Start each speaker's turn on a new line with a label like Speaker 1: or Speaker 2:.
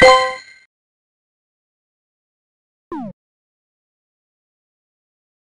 Speaker 1: you